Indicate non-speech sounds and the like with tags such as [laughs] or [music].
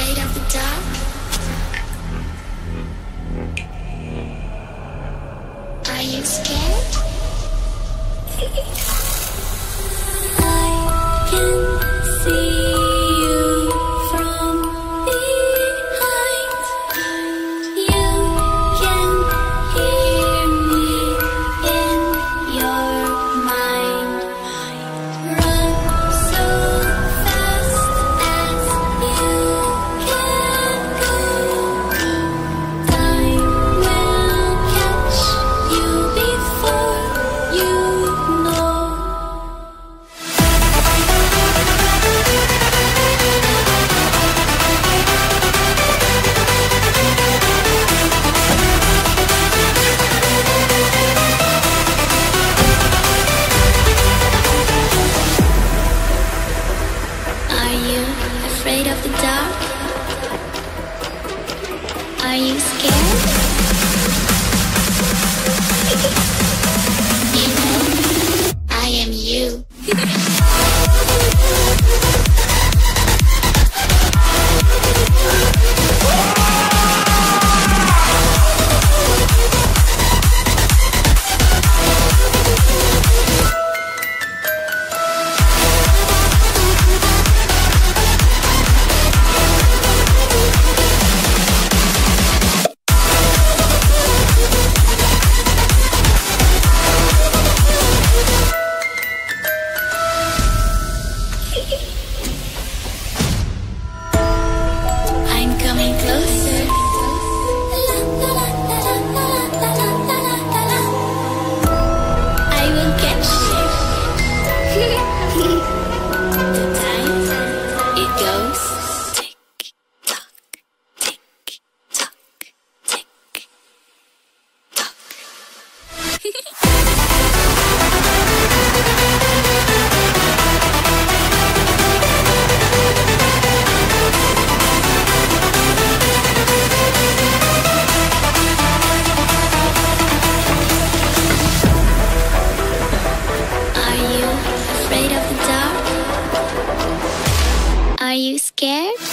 afraid of the dark? Are you scared? [laughs] Are you scared? you [laughs] know, I am you. [laughs] scared?